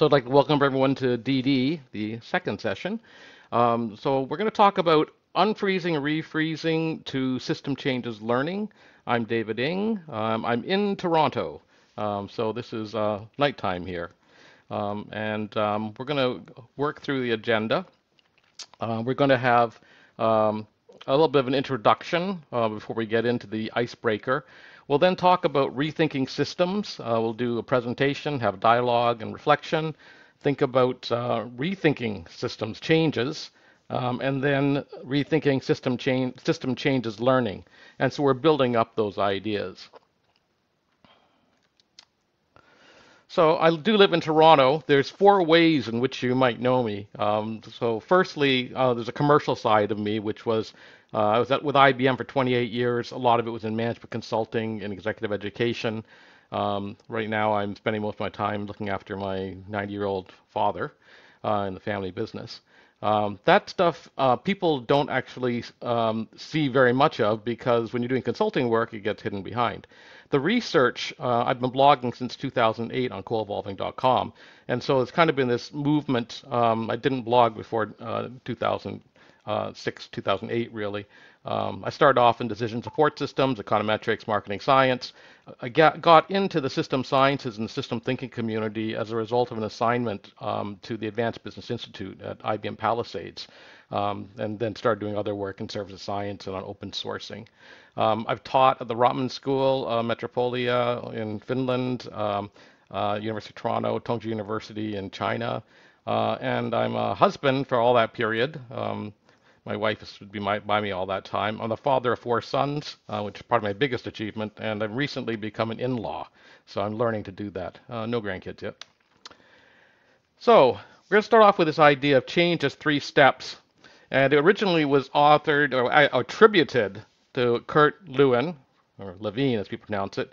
So I'd like to welcome everyone to DD, the second session. Um, so we're going to talk about unfreezing and refreezing to system changes learning. I'm David Ing. Um, I'm in Toronto. Um, so this is uh, nighttime here. Um, and um, we're going to work through the agenda. Uh, we're going to have um, a little bit of an introduction uh, before we get into the icebreaker. We'll then talk about rethinking systems. Uh, we'll do a presentation, have dialogue and reflection, think about uh, rethinking systems changes, um, and then rethinking system, change, system changes learning. And so we're building up those ideas. So I do live in Toronto. There's four ways in which you might know me. Um, so firstly, uh, there's a commercial side of me, which was uh, I was at, with IBM for 28 years. A lot of it was in management consulting and executive education. Um, right now, I'm spending most of my time looking after my 90-year-old father uh, in the family business. Um, that stuff uh, people don't actually um, see very much of because when you're doing consulting work, it gets hidden behind. The research, uh, I've been blogging since 2008 on coevolving.com, and so it's kind of been this movement. Um, I didn't blog before uh, 2000, uh, 6, 2008, really. Um, I started off in decision support systems, econometrics, marketing science. I got, got, into the system sciences and the system thinking community as a result of an assignment um, to the Advanced Business Institute at IBM Palisades, um, and then started doing other work in services science and on open sourcing. Um, I've taught at the Rotman School, uh, Metropolia in Finland, um, uh, University of Toronto, Tongji University in China, uh, and I'm a husband for all that period. Um, my wife would be my, by me all that time. I'm the father of four sons, uh, which is part of my biggest achievement, and I've recently become an in-law, so I'm learning to do that. Uh, no grandkids yet. So we're going to start off with this idea of change as three steps, and it originally was authored or attributed to Kurt Lewin, or Levine as people pronounce it,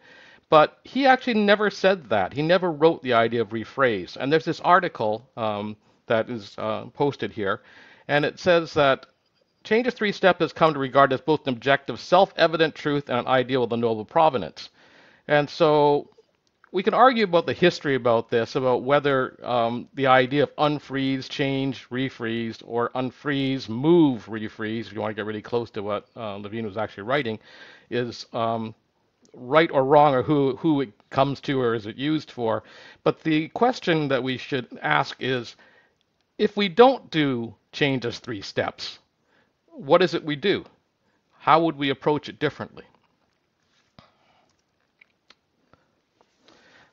but he actually never said that. He never wrote the idea of refreeze. And there's this article um, that is uh, posted here, and it says that Change of three step has come to regard as both an objective, self-evident truth and an ideal with a noble provenance. And so we can argue about the history about this, about whether um, the idea of unfreeze, change, refreeze, or unfreeze, move, refreeze, if you want to get really close to what uh, Levine was actually writing, is um, right or wrong, or who, who it comes to or is it used for. But the question that we should ask is, if we don't do change as three steps, what is it we do? How would we approach it differently?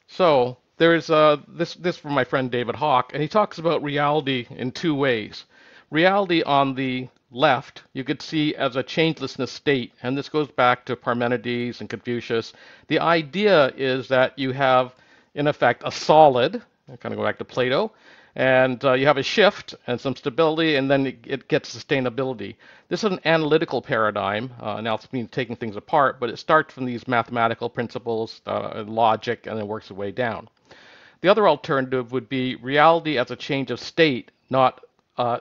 So there's uh, this this from my friend David Hawk, and he talks about reality in two ways. Reality on the left, you could see as a changelessness state, and this goes back to Parmenides and Confucius. The idea is that you have, in effect, a solid. I kind of go back to Plato, and uh, you have a shift and some stability, and then it, it, gets sustainability. This is an analytical paradigm. Uh, now it's means taking things apart, but it starts from these mathematical principles, uh, logic, and then works its way down. The other alternative would be reality as a change of state, not uh,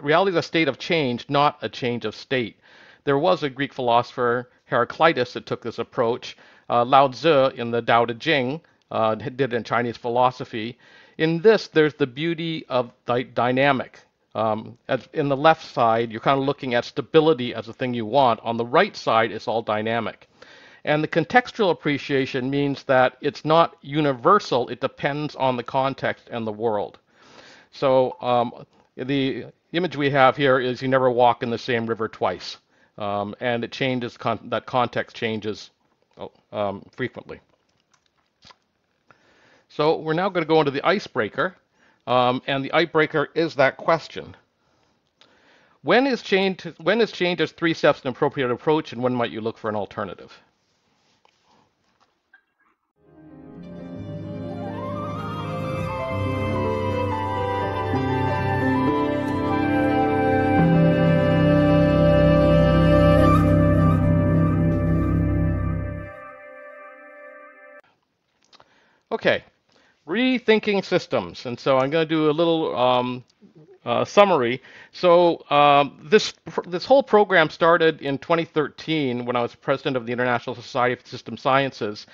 reality as a state of change, not a change of state. There was a Greek philosopher, Heraclitus, that took this approach. Uh, Lao Tzu in the Tao Te Ching uh, did in Chinese philosophy in this, there's the beauty of the dynamic. Um, as in the left side, you're kind of looking at stability as a thing you want. On the right side, it's all dynamic. And the contextual appreciation means that it's not universal, it depends on the context and the world. So um, the image we have here is you never walk in the same river twice. Um, and it changes, con that context changes oh, um, frequently. So we're now going to go into the icebreaker, um, and the icebreaker is that question. When is change, when is change as three steps an appropriate approach, and when might you look for an alternative? Okay, rethinking systems. And so I'm going to do a little um, uh, summary. So um, this this whole program started in 2013 when I was president of the International Society of System Sciences,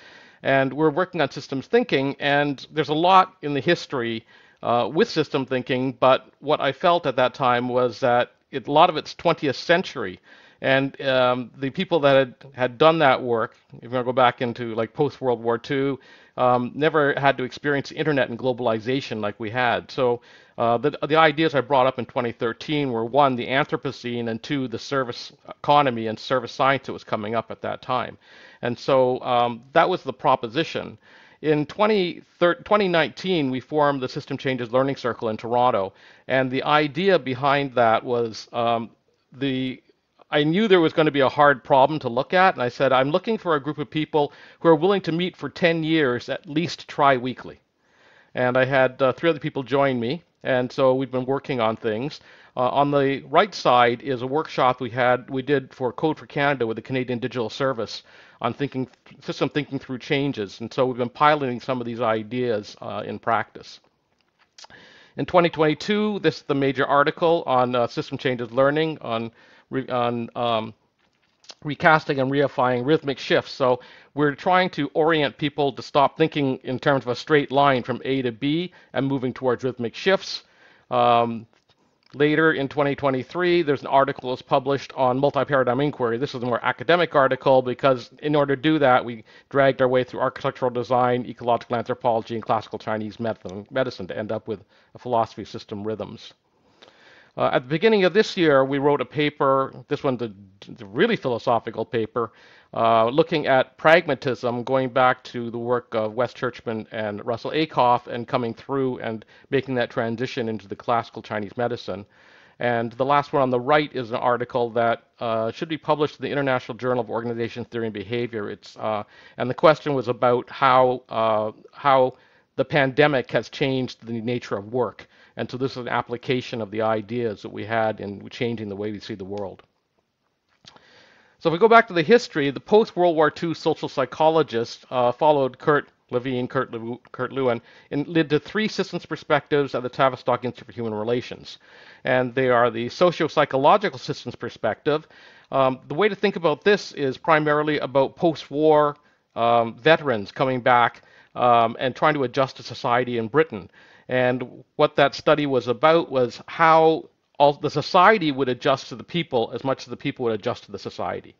and we're working on systems thinking. And there's a lot in the history uh, with system thinking, but what I felt at that time was that it, a lot of it's 20th century. And um, the people that had, had done that work, if you to go back into like post World War II, um, never had to experience internet and globalization like we had. So uh, the, the ideas I brought up in 2013 were one, the Anthropocene, and two, the service economy and service science that was coming up at that time. And so um, that was the proposition. In 2019, we formed the System Changes Learning Circle in Toronto, and the idea behind that was um, the I knew there was going to be a hard problem to look at, and I said, I'm looking for a group of people who are willing to meet for 10 years, at least tri-weekly. And I had uh, three other people join me, and so we've been working on things. Uh, on the right side is a workshop we had we did for Code for Canada with the Canadian Digital Service on thinking system thinking through changes, and so we've been piloting some of these ideas uh, in practice. In 2022, this is the major article on uh, system changes learning on on um, recasting and reifying rhythmic shifts. So we're trying to orient people to stop thinking in terms of a straight line from A to B and moving towards rhythmic shifts. Um, later in 2023, there's an article that's published on multi-paradigm inquiry. This is a more academic article because in order to do that, we dragged our way through architectural design, ecological anthropology, and classical Chinese medicine to end up with a philosophy system rhythms. Uh, at the beginning of this year, we wrote a paper, this one's a, a really philosophical paper, uh, looking at pragmatism, going back to the work of Wes Churchman and Russell Ackoff, and coming through and making that transition into the classical Chinese medicine. And the last one on the right is an article that uh, should be published in the International Journal of Organization Theory and Behavior. It's uh, and the question was about how uh, how the pandemic has changed the nature of work. And so this is an application of the ideas that we had in changing the way we see the world. So if we go back to the history, the post-World War II social psychologists uh, followed Kurt Lewin, Kurt, Kurt Lewin, and led to three systems perspectives at the Tavistock Institute for Human Relations. And they are the socio-psychological systems perspective. Um, the way to think about this is primarily about post-war um, veterans coming back um, and trying to adjust to society in Britain. And what that study was about was how all, the society would adjust to the people as much as the people would adjust to the society.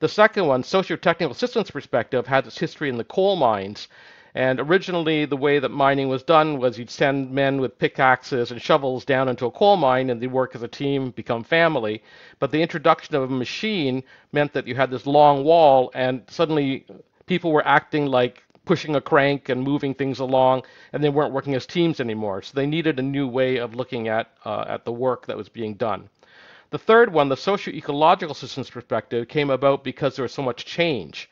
The second one, socio-technical systems perspective, had its history in the coal mines. And originally, the way that mining was done was you'd send men with pickaxes and shovels down into a coal mine and they'd work as a team, become family. But the introduction of a machine meant that you had this long wall, and suddenly people were acting like pushing a crank and moving things along, and they weren't working as teams anymore. So they needed a new way of looking at, uh, at the work that was being done. The third one, the socio-ecological systems perspective, came about because there was so much change.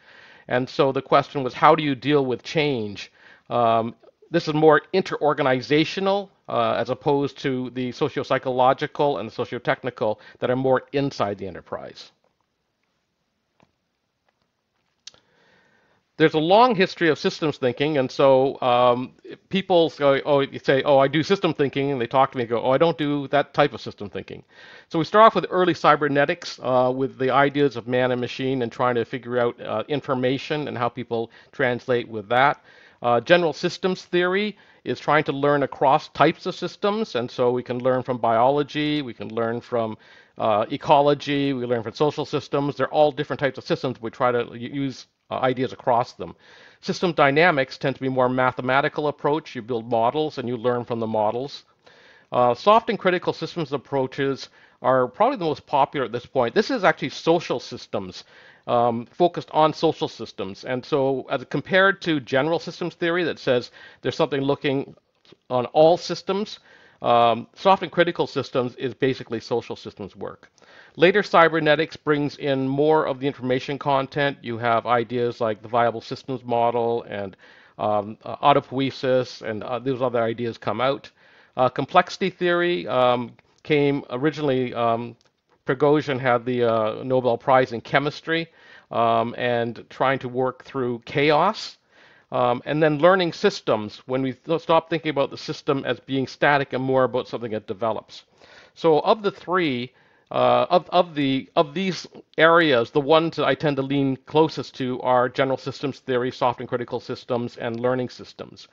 And so the question was, how do you deal with change? Um, this is more interorganizational uh, as opposed to the socio-psychological and the socio-technical that are more inside the enterprise. There's a long history of systems thinking, and so um, people go, oh, you say, oh, I do system thinking, and they talk to me and go, oh, I don't do that type of system thinking. So we start off with early cybernetics, uh, with the ideas of man and machine, and trying to figure out uh, information and how people translate with that. Uh, general systems theory is trying to learn across types of systems, and so we can learn from biology, we can learn from uh, ecology, we learn from social systems. They're all different types of systems. We try to use uh, ideas across them. System dynamics tend to be more mathematical approach. You build models and you learn from the models. Uh, soft and critical systems approaches are probably the most popular at this point. This is actually social systems, um, focused on social systems. And so as compared to general systems theory that says there's something looking on all systems, um, soft and critical systems is basically social systems work. Later cybernetics brings in more of the information content. You have ideas like the viable systems model and um, uh, autopoiesis, and uh, those other ideas come out. Uh, complexity theory um, came originally, um, Prigogine had the uh, Nobel Prize in chemistry, um, and trying to work through chaos. Um, and then learning systems, when we stop thinking about the system as being static and more about something that develops. So of the three, uh, of, of, the, of these areas, the ones that I tend to lean closest to are general systems theory, soft and critical systems, and learning systems.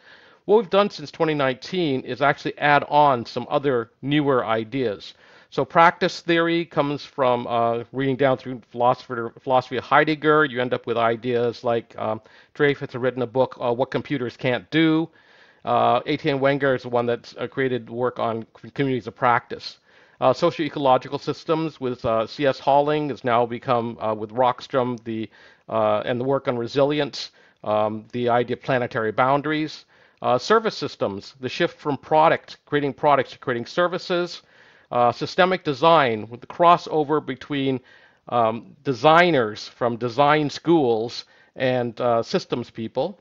What we've done since 2019 is actually add on some other newer ideas. So practice theory comes from uh, reading down through philosophy, philosophy of Heidegger. You end up with ideas like um, Dreyfus has written a book, uh, What Computers Can't Do. Uh, Etienne Wenger is the one that's uh, created work on communities of practice. Uh, socio-ecological systems with uh, C.S. Holling has now become, uh, with Rockstrom, the, uh, and the work on resilience, um, the idea of planetary boundaries. Service systems, the shift from product, creating products to creating services. Uh, systemic design with the crossover between um, designers from design schools and uh, systems people,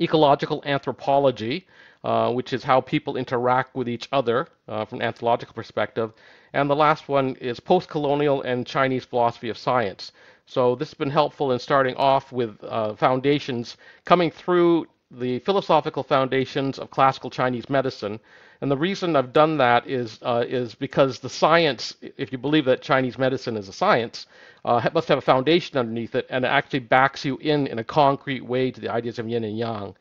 ecological anthropology, uh, which is how people interact with each other uh, from an anthropological perspective, and the last one is post-colonial and Chinese philosophy of science. So this has been helpful in starting off with uh, foundations coming through the philosophical foundations of classical Chinese medicine and the reason I've done that is uh, is because the science, if you believe that Chinese medicine is a science, uh, must have a foundation underneath it, and it actually backs you in in a concrete way to the ideas of yin and yang.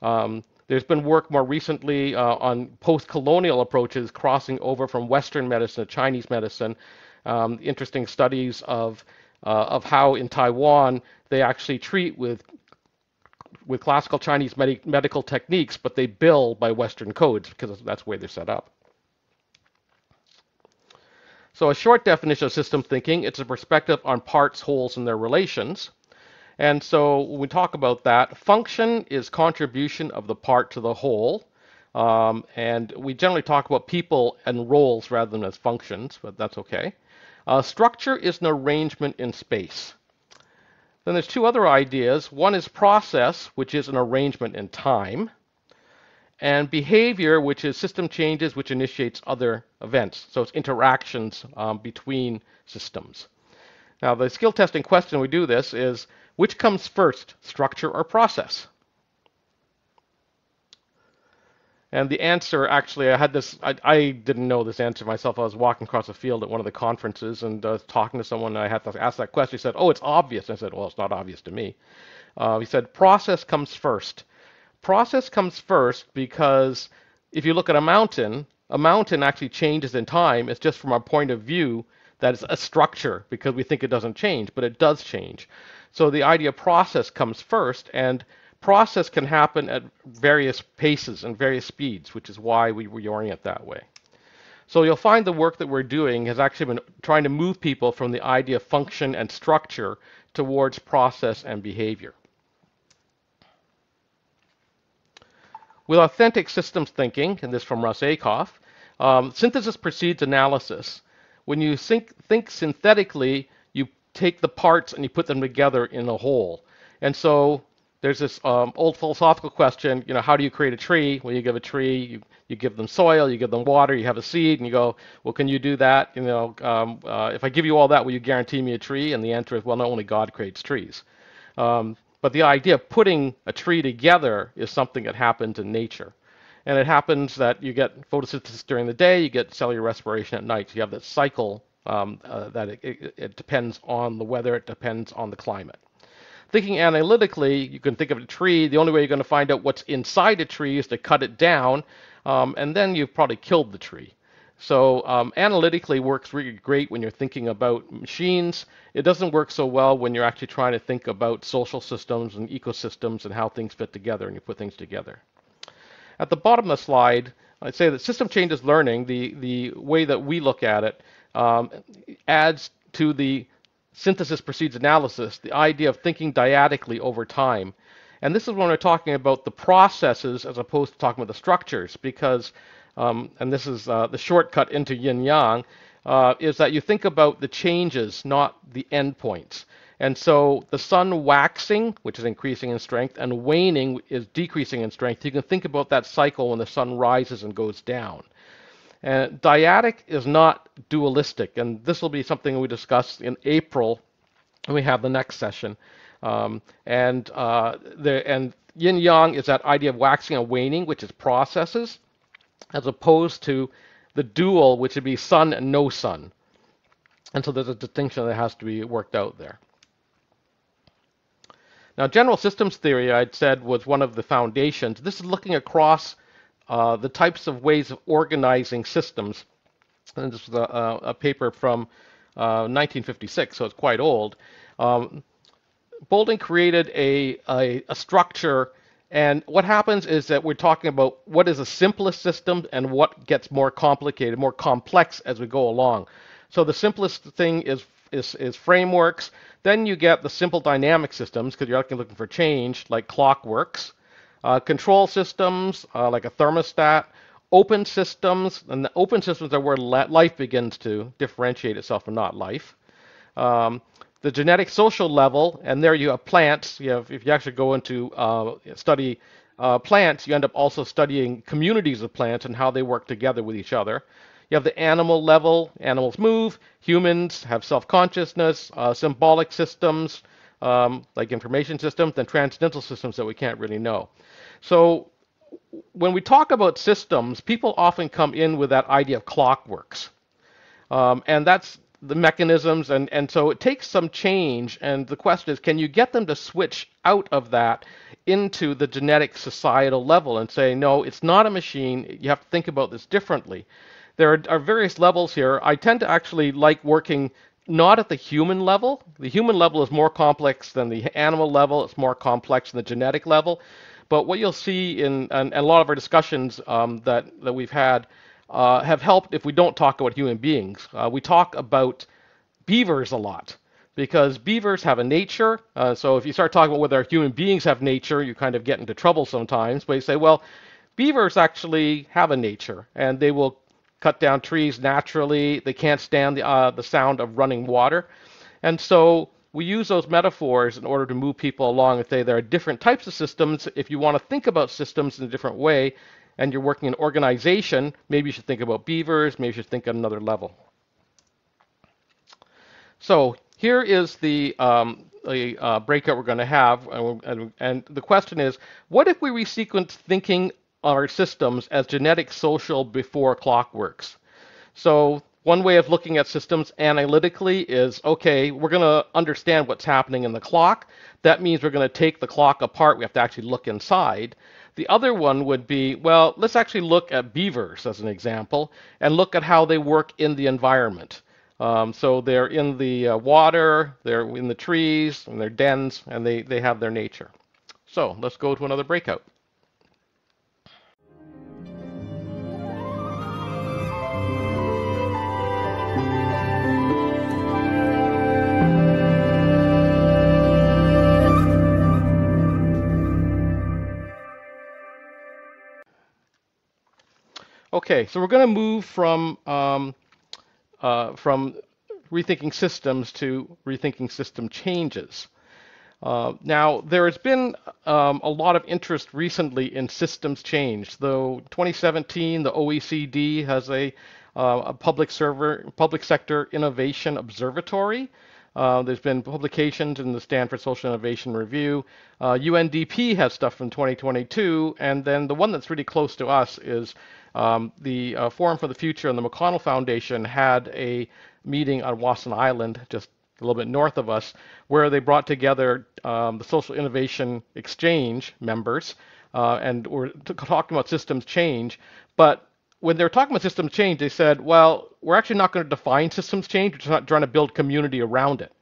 Um, there's been work more recently uh, on post-colonial approaches crossing over from Western medicine to Chinese medicine. Um, interesting studies of uh, of how in Taiwan they actually treat with with classical Chinese med medical techniques, but they bill by Western codes because that's the way they're set up. So a short definition of system thinking, it's a perspective on parts, wholes, and their relations. And so when we talk about that, function is contribution of the part to the whole. Um, and we generally talk about people and roles rather than as functions, but that's okay. Uh, structure is an arrangement in space. Then there's two other ideas. One is process, which is an arrangement in time, and behavior, which is system changes, which initiates other events. So it's interactions um, between systems. Now, the skill testing question we do this is, which comes first, structure or process? And the answer, actually, I had this, I, I, didn't know this answer myself. I was walking across the field at one of the conferences and uh, talking to someone, and I had to ask that question. He said, Oh, it's obvious. I said, Well, it's not obvious to me. Uh, he said, Process comes first. Process comes first because if you look at a mountain, a mountain actually changes in time. It's just from our point of view that it's a structure because we think it doesn't change, but it does change. So the idea of process comes first, and process can happen at various paces and various speeds, which is why we reorient that way. So you'll find the work that we're doing has actually been trying to move people from the idea of function and structure towards process and behavior. With authentic systems thinking, and this from Russ Ackoff, um, synthesis precedes analysis. When you think, think synthetically, you take the parts and you put them together in a whole. And so there's this um, old philosophical question, you know, how do you create a tree? Well, you give a tree, you, you give them soil, you give them water, you have a seed, and you go, well, can you do that? You know, um, uh, if I give you all that, will you guarantee me a tree? And the answer is, well, not only God creates trees. Um, but the idea of putting a tree together is something that happens in nature. And it happens that you get photosynthesis during the day, you get cellular respiration at night. So you have this cycle um, uh, that it, it, it depends on the weather, it depends on the climate. Thinking analytically, you can think of a tree. The only way you're going to find out what's inside a tree is to cut it down, um, and then you've probably killed the tree. So um, analytically works really great when you're thinking about machines. It doesn't work so well when you're actually trying to think about social systems and ecosystems and how things fit together and you put things together. At the bottom of the slide, I'd say that system changes learning, the, the way that we look at it, um, adds to the synthesis precedes analysis, the idea of thinking dyadically over time. And this is when we're talking about the processes as opposed to talking about the structures, because, um, and this is uh, the shortcut into yin yang, uh, is that you think about the changes, not the endpoints. And so the sun waxing, which is increasing in strength, and waning is decreasing in strength. You can think about that cycle when the sun rises and goes down. And dyadic is not dualistic, and this will be something we discuss in April when we have the next session. Um, and uh, the, and yin yang is that idea of waxing and waning, which is processes, as opposed to the dual, which would be sun and no sun. And so there's a distinction that has to be worked out there. Now, general systems theory, I'd said, was one of the foundations. This is looking across uh, the types of ways of organizing systems. And this was a, a paper from uh, 1956, so it's quite old. Um, Boulding created a, a, a structure and what happens is that we're talking about what is the simplest system and what gets more complicated, more complex as we go along. So the simplest thing is is, is frameworks. Then you get the simple dynamic systems because you're looking for change, like clockworks. Uh, control systems, uh, like a thermostat. Open systems, and the open systems are where life begins to differentiate itself from not life. Um, the genetic social level, and there you have plants. You have, if you actually go into uh, study uh, plants, you end up also studying communities of plants and how they work together with each other. You have the animal level, animals move, humans have self consciousness, uh, symbolic systems um, like information systems, and transcendental systems that we can't really know. So when we talk about systems, people often come in with that idea of clockworks. Um, and that's the mechanisms and, and so it takes some change and the question is can you get them to switch out of that into the genetic societal level and say no it's not a machine you have to think about this differently there are, are various levels here i tend to actually like working not at the human level the human level is more complex than the animal level it's more complex than the genetic level but what you'll see in a lot of our discussions um, that, that we've had uh, have helped if we don't talk about human beings. Uh, we talk about beavers a lot because beavers have a nature. Uh, so if you start talking about whether human beings have nature, you kind of get into trouble sometimes. But you say, well, beavers actually have a nature and they will cut down trees naturally. They can't stand the, uh, the sound of running water. And so we use those metaphors in order to move people along and say there are different types of systems. If you want to think about systems in a different way, and you're working in organization, maybe you should think about beavers, maybe you should think at another level. So here is the, um, the uh, breakout we're going to have, and, and, and, the question is, what if we resequence thinking our systems as genetic social before clockworks? So one way of looking at systems analytically is, okay, we're going to understand what's happening in the clock. That means we're going to take the clock apart. We have to actually look inside. The other one would be, well, let's actually look at beavers as an example and look at how they work in the environment. Um, so they're in the uh, water, they're in the trees, and their dens, and they, they have their nature. So let's go to another breakout. Okay, so we're going to move from um, uh, from rethinking systems to rethinking system changes. Uh, now, there has been um, a lot of interest recently in systems change. Though 2017, the OECD has a, uh, a public server, public sector innovation observatory. Uh, there's been publications in the Stanford Social Innovation Review. UNDP uh, has stuff from 2022, and then the one that's really close to us is um, the uh, Forum for the Future and the McConnell Foundation had a meeting on Wasan Island, just a little bit north of us, where they brought together um, the Social Innovation Exchange members uh, and were talking about systems change. But when they were talking about systems change, they said, well, we're actually not going to define systems change, we're just not trying to build community around it.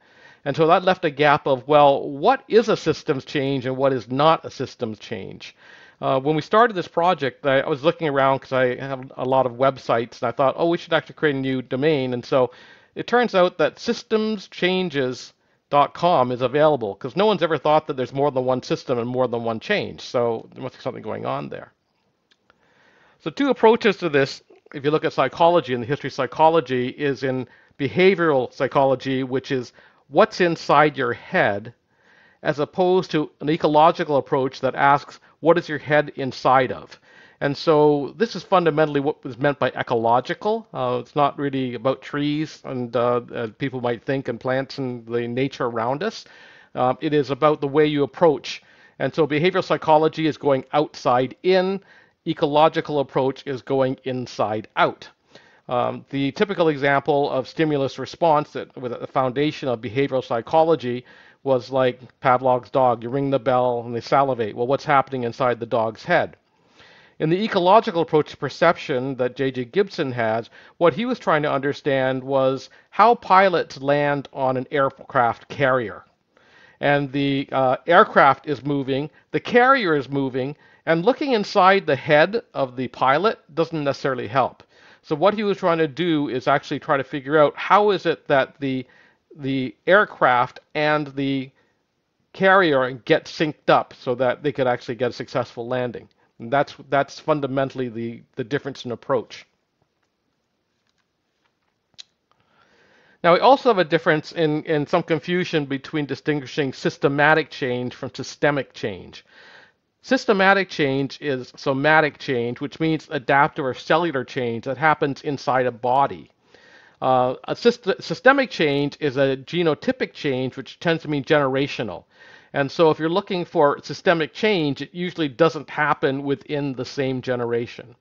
And so that left a gap of, well, what is a systems change and what is not a systems change? Uh, when we started this project, I, I was looking around because I have a lot of websites, and I thought, oh, we should actually create a new domain. And so it turns out that systemschanges.com is available because no one's ever thought that there's more than one system and more than one change. So there must be something going on there. So two approaches to this, if you look at psychology and the history of psychology, is in behavioral psychology, which is what's inside your head, as opposed to an ecological approach that asks what is your head inside of? And so this is fundamentally what was meant by ecological. Uh, it's not really about trees and uh, as people might think and plants and the nature around us. Uh, it is about the way you approach. And so behavioral psychology is going outside in. Ecological approach is going inside out. Um, the typical example of stimulus response that, with the foundation of behavioral psychology was like Pavlov's dog. You ring the bell and they salivate. Well, what's happening inside the dog's head? In the ecological approach to perception that J.J. Gibson has, what he was trying to understand was how pilots land on an aircraft carrier. And the uh, aircraft is moving, the carrier is moving, and looking inside the head of the pilot doesn't necessarily help. So what he was trying to do is actually try to figure out how is it that the the aircraft and the carrier get synced up so that they could actually get a successful landing. And that's that's fundamentally the, the difference in approach. Now we also have a difference in, in some confusion between distinguishing systematic change from systemic change. Systematic change is somatic change, which means adaptive or cellular change that happens inside a body. Uh, a syst- systemic change is a genotypic change, which tends to mean generational. And so if you're looking for systemic change, it usually doesn't happen within the same generation.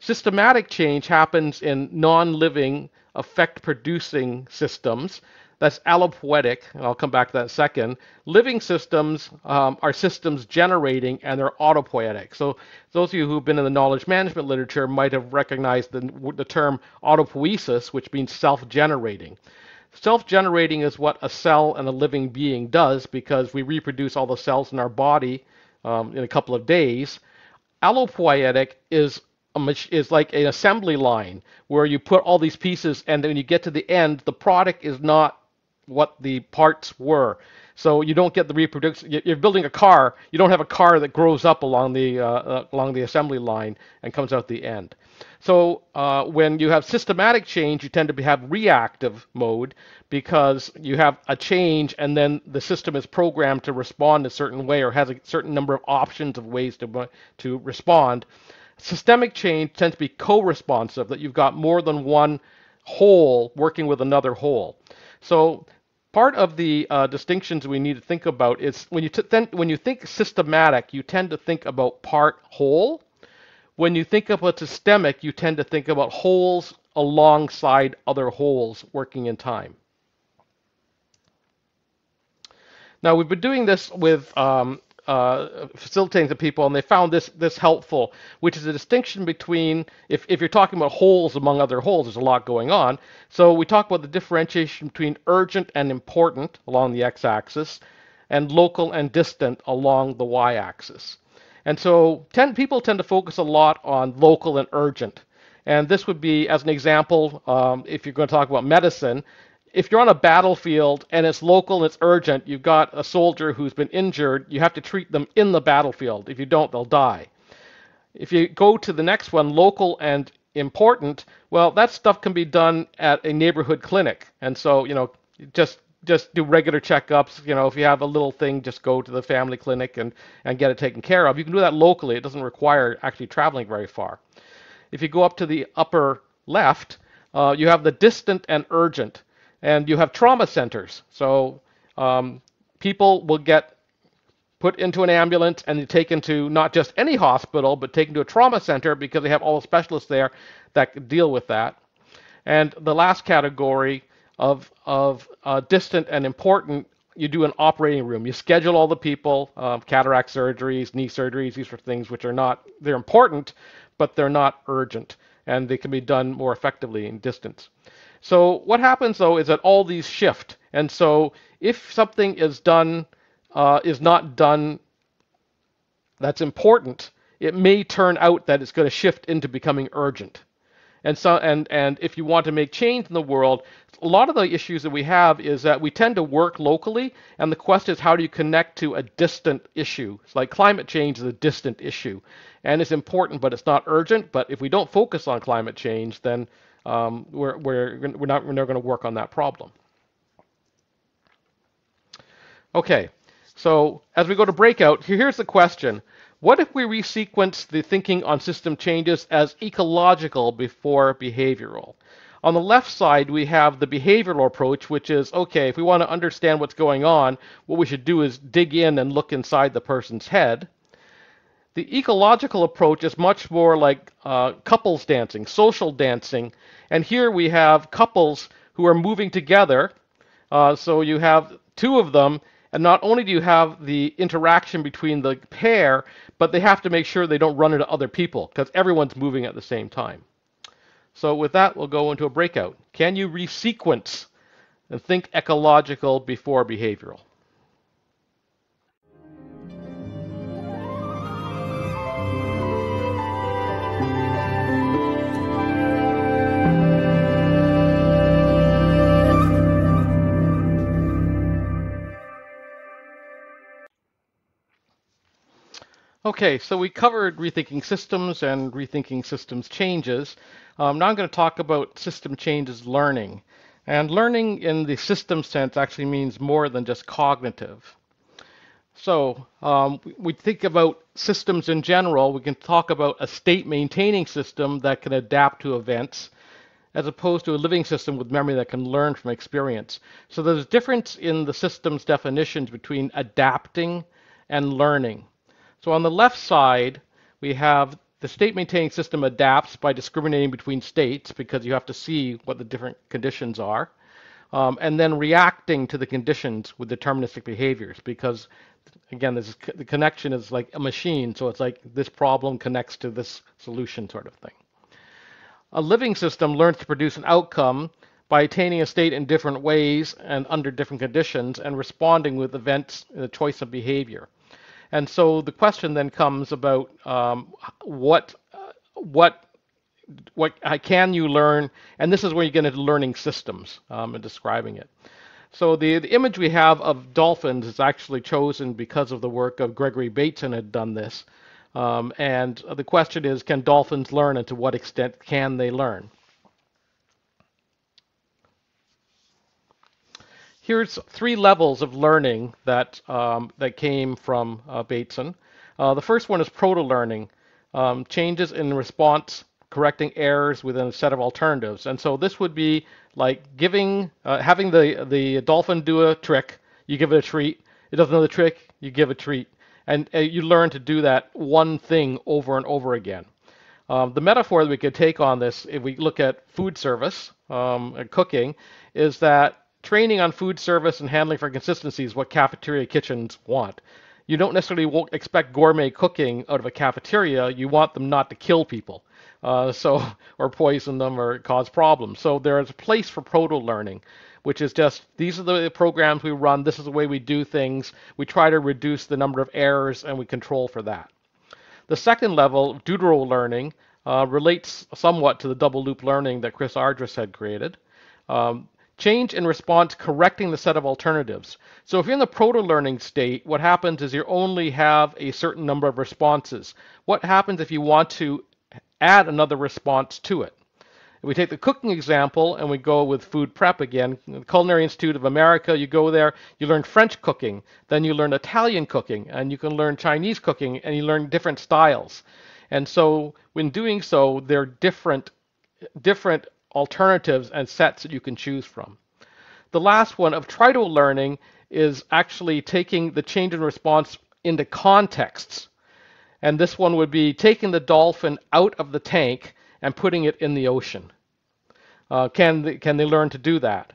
Systematic change happens in non-living effect producing systems. That's allopoietic, and I'll come back to that second. Living systems um, are systems generating and they're autopoietic. So those of you who've been in the knowledge management literature might have recognized the, the term autopoiesis, which means self-generating. Self-generating is what a cell and a living being does because we reproduce all the cells in our body um, in a couple of days. Allopoietic is is like an assembly line where you put all these pieces and then when you get to the end, the product is not what the parts were. So you don't get the reproduction. You're building a car. You don't have a car that grows up along the uh, uh, along the assembly line and comes out the end. So uh, when you have systematic change, you tend to have reactive mode because you have a change and then the system is programmed to respond a certain way or has a certain number of options of ways to, to respond. Systemic change tends to be co-responsive, that you've got more than one whole working with another whole. So part of the uh, distinctions we need to think about is when you then when you think systematic, you tend to think about part whole when you think about systemic, you tend to think about wholes alongside other wholes working in time. Now we've been doing this with um, uh, facilitating to people, and they found this this helpful, which is a distinction between if if you're talking about wholes among other wholes, there's a lot going on. So we talk about the differentiation between urgent and important along the x-axis, and local and distant along the y-axis. And so ten, people tend to focus a lot on local and urgent. And this would be, as an example, um, if you're going to talk about medicine, if you're on a battlefield and it's local and it's urgent, you've got a soldier who's been injured, you have to treat them in the battlefield. If you don't, they'll die. If you go to the next one, local and important, well, that stuff can be done at a neighborhood clinic. And so, you know, just just do regular checkups. You know, if you have a little thing, just go to the family clinic and, and get it taken care of. You can do that locally. It doesn't require actually traveling very far. If you go up to the upper left, uh, you have the distant and urgent, and you have trauma centers. So um, people will get put into an ambulance and taken to not just any hospital, but taken to a trauma center because they have all the specialists there that deal with that. And the last category of, of uh, distant and important, you do an operating room. You schedule all the people, uh, cataract surgeries, knee surgeries, these are things which are not, they're important, but they're not urgent, and they can be done more effectively in distance. So what happens though is that all these shift, and so if something is done, uh, is not done that's important, it may turn out that it's going to shift into becoming urgent. And so and and if you want to make change in the world, a lot of the issues that we have is that we tend to work locally, and the question is how do you connect to a distant issue? It's like climate change is a distant issue, and it's important, but it's not urgent. But if we don't focus on climate change, then um, we're we're we're not we're not going to work on that problem. Okay, so as we go to breakout, here's the question: what if we resequence the thinking on system changes as ecological before behavioral? On the left side, we have the behavioral approach, which is okay, if we want to understand what's going on, what we should do is dig in and look inside the person's head. The ecological approach is much more like uh, couples dancing, social dancing. And here we have couples who are moving together. Uh, so you have two of them, and not only do you have the interaction between the pair, but they have to make sure they don't run into other people because everyone's moving at the same time. So with that, we'll go into a breakout. Can you resequence and think ecological before behavioral? Okay, so we covered rethinking systems and rethinking systems changes. Um, now I'm going to talk about system changes learning. And learning in the system sense actually means more than just cognitive. So um, we think about systems in general. We can talk about a state maintaining system that can adapt to events as opposed to a living system with memory that can learn from experience. So there's a difference in the system's definitions between adapting and learning. So on the left side, we have the state maintaining system adapts by discriminating between states because you have to see what the different conditions are. Um, and then reacting to the conditions with deterministic behaviors because again this is, the connection is like a machine so it's like this problem connects to this solution sort of thing a living system learns to produce an outcome by attaining a state in different ways and under different conditions and responding with events in the choice of behavior and so the question then comes about um, what what what can you learn? And this is where you get into learning systems um, and describing it. So the, the image we have of dolphins is actually chosen because of the work of Gregory Bateson had done this. Um, and the question is, can dolphins learn and to what extent can they learn? Here's three levels of learning that um, that came from uh, Bateson. Uh, the first one is proto-learning, um, changes in response, correcting errors within a set of alternatives. And so this would be like giving, uh, having the the dolphin do a trick, you give it a treat. It doesn't know the trick, you give a treat, and uh, you learn to do that one thing over and over again. Um, the metaphor that we could take on this, if we look at food service um, and cooking, is that training on food service and handling for consistency is what cafeteria kitchens want. You don't necessarily expect gourmet cooking out of a cafeteria. You want them not to kill people, uh, so or poison them or cause problems. So there is a place for proto learning, which is just these are the programs we run. This is the way we do things. We try to reduce the number of errors and we control for that. The second level, deutero learning, uh, relates somewhat to the double loop learning that Chris Argyris had created. Um, change in response correcting the set of alternatives. So if you're in the proto-learning state, what happens is you only have a certain number of responses. What happens if you want to add another response to it? If we take the cooking example and we go with food prep again, the Culinary Institute of America, you go there, you learn French cooking, then you learn Italian cooking, and you can learn Chinese cooking, and you learn different styles. And so when doing so, they're different, different alternatives and sets that you can choose from. The last one of trito learning is actually taking the change in response into contexts. And this one would be taking the dolphin out of the tank and putting it in the ocean. Uh, can, they, can they learn to do that?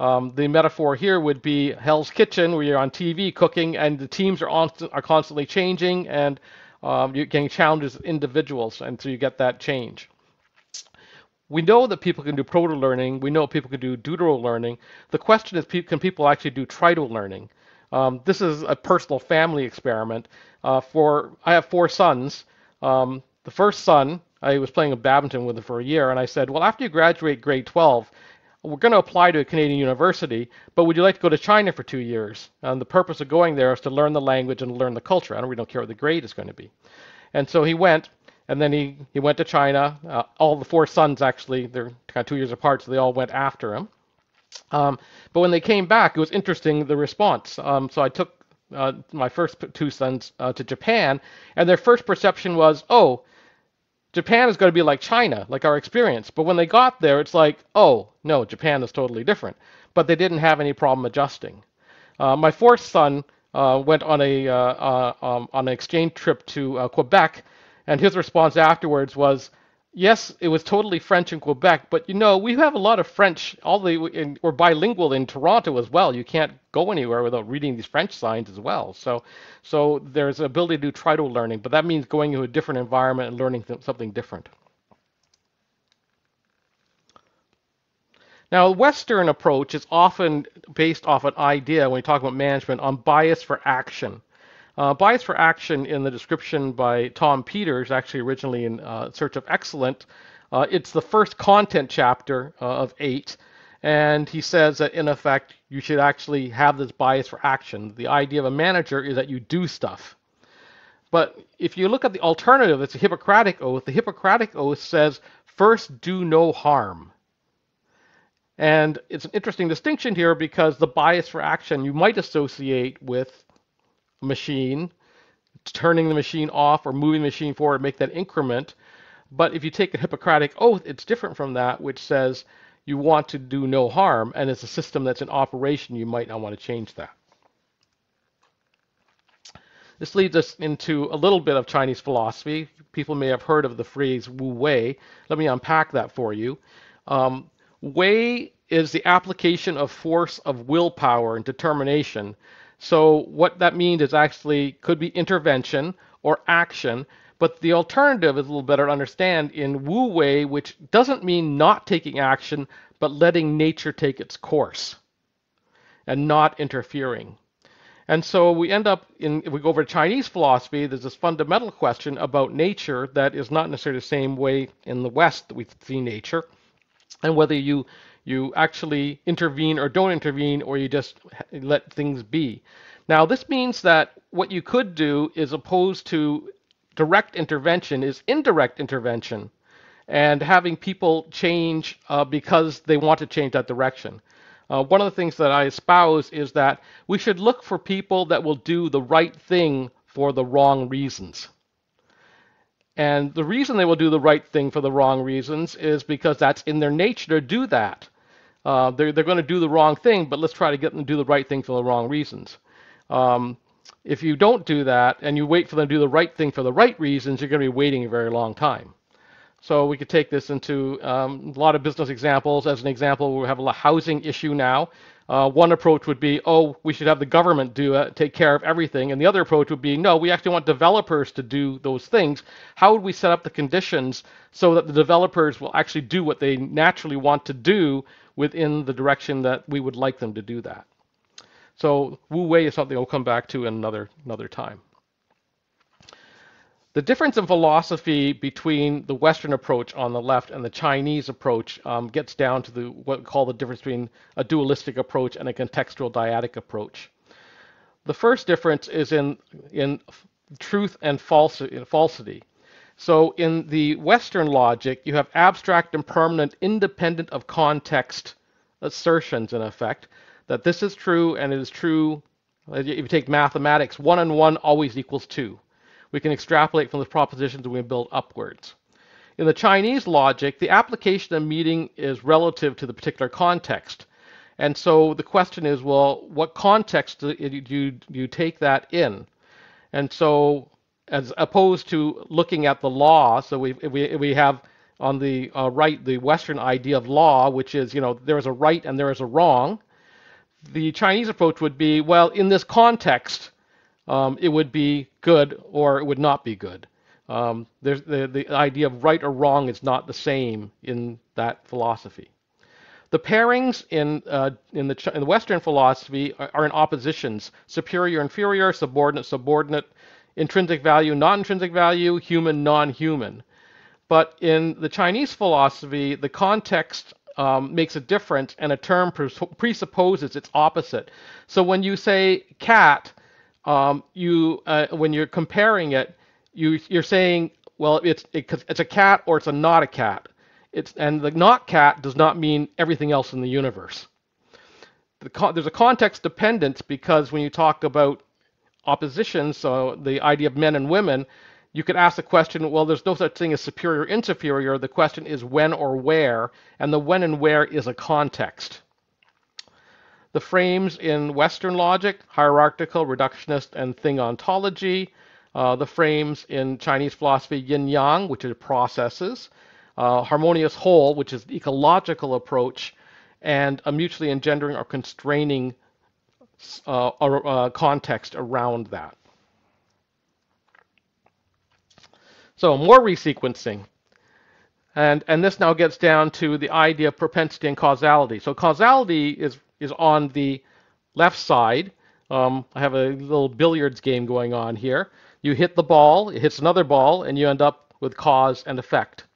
Um, the metaphor here would be Hell's Kitchen, where you're on TV cooking and the teams are, on, are constantly changing and um, you're getting challenges as individuals, and so you get that change we know that people can do proto learning. We know people can do deutero learning. The question is, can people actually do trito learning? Um, this is a personal family experiment. Uh, for I have four sons. Um, the first son, I was playing a badminton with him for a year, and I said, "Well, after you graduate grade 12, we're going to apply to a Canadian university, but would you like to go to China for two years? And the purpose of going there is to learn the language and learn the culture. I don't really don't care what the grade is going to be." And so he went, and then he, he went to China. Uh, all the four sons, actually, they're kind of two years apart, so they all went after him. Um, but when they came back, it was interesting the response. Um, so I took uh, my first two sons uh, to Japan, and their first perception was, oh, Japan is going to be like China, like our experience. But when they got there, it's like, oh, no, Japan is totally different. But they didn't have any problem adjusting. Uh, my fourth son uh, went on a uh, um, on an exchange trip to Quebec, and his response afterwards was, yes, it was totally French in Quebec, but you know, we have a lot of French, all the, in, we're bilingual in Toronto as well. You can't go anywhere without reading these French signs as well. So, so there's ability to do trito learning, but that means going into a different environment and learning something different. Now, Western approach is often based off an idea when we talk about management on bias for action. Uh, bias for action in the description by Tom Peters, actually originally in uh, Search of Excellence, uh, it's the first content chapter uh, of eight, and he says that in effect you should actually have this bias for action. The idea of a manager is that you do stuff. But if you look at the alternative, it's a Hippocratic oath. The Hippocratic oath says, first do no harm. And it's an interesting distinction here because the bias for action you might associate with machine, turning the machine off or moving the machine forward, make that increment. But if you take a Hippocratic oath, it's different from that, which says you want to do no harm, and it's a system that's in operation, you might not want to change that. This leads us into a little bit of Chinese philosophy. People may have heard of the phrase Wu Wei. Let me unpack that for you. Um, Wei is the application of force of willpower and determination so what that means is actually could be intervention or action, but the alternative is a little better to understand in Wu Wei, which doesn't mean not taking action, but letting nature take its course and not interfering. And so we end up in, if we go over to Chinese philosophy, there's this fundamental question about nature that is not necessarily the same way in the West that we see nature, and whether you you actually intervene or don't intervene, or you just let things be. Now, this means that what you could do is opposed to direct intervention is indirect intervention and having people change uh, because they want to change that direction. Uh, one of the things that I espouse is that we should look for people that will do the right thing for the wrong reasons. And the reason they will do the right thing for the wrong reasons is because that's in their nature to do that. Uh, they're they're going to do the wrong thing, but let's try to get them to do the right thing for the wrong reasons. Um, if you don't do that and you wait for them to do the right thing for the right reasons, you're going to be waiting a very long time. So we could take this into um, a lot of business examples. As an example, we have a housing issue now. Uh, one approach would be, oh, we should have the government do it, take care of everything. And the other approach would be, no, we actually want developers to do those things. How would we set up the conditions so that the developers will actually do what they naturally want to do within the direction that we would like them to do that. So Wu Wei is something I'll come back to in another, another time. The difference in philosophy between the Western approach on the left and the Chinese approach um, gets down to the, what we call the difference between a dualistic approach and a contextual dyadic approach. The first difference is in, in truth and falsity. So in the Western logic, you have abstract and permanent independent of context assertions, in effect, that this is true and it is true. If you take mathematics, 1 and 1 always equals 2. We can extrapolate from the propositions and we build upwards. In the Chinese logic, the application of meaning is relative to the particular context. And so the question is, well, what context do you, do you take that in? And so as opposed to looking at the law. So we we we have on the uh, right the Western idea of law, which is you know there is a right and there is a wrong. The Chinese approach would be well in this context, um, it would be good or it would not be good. Um, there's the the idea of right or wrong is not the same in that philosophy. The pairings in uh, in the in the Western philosophy are, are in oppositions: superior, inferior, subordinate, subordinate, intrinsic value, non intrinsic value, human, non human. But in the Chinese philosophy, the context um, makes a difference and a term presupposes its opposite. So when you say cat, um, you uh, when you're comparing it, you, you're saying, well, it's, it, it's a cat or it's a not a cat. It's, and the not cat does not mean everything else in the universe. The, there's a context dependence because when you talk about opposition, so the idea of men and women, you could ask the question, well, there's no such thing as superior inferior. The question is when or where, and the when and where is a context. The frames in Western logic, hierarchical, reductionist, and thing ontology. Uh, the frames in Chinese philosophy, yin yang, which is processes. uh, harmonious whole, which is the ecological approach, and a mutually engendering or constraining uh, uh, context around that. So more resequencing. And, and this now gets down to the idea of propensity and causality. So causality is, is on the left side. Um, I have a little billiards game going on here. You hit the ball, it hits another ball, and you end up with cause and effect.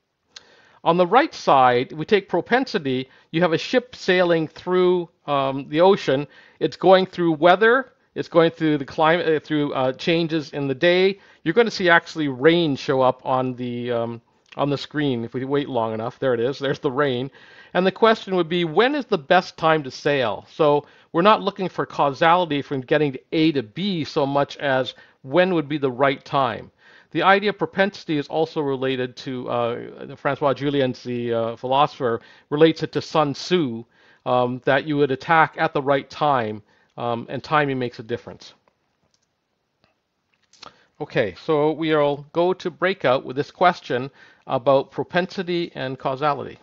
On the right side, we take propensity. You have a ship sailing through um, the ocean. It's going through weather. It's going through the climate, uh, through uh, changes in the day. You're going to see actually rain show up on the um, on the screen if we wait long enough. There it is. There's the rain. And the question would be, when is the best time to sail? So we're not looking for causality from getting to A to B so much as when would be the right time. The idea of propensity is also related to uh, Francois Jullien's the uh, philosopher relates it to Sun Tzu um, that you would attack at the right time, um, and timing makes a difference. Okay, so we'll go to breakout with this question about propensity and causality.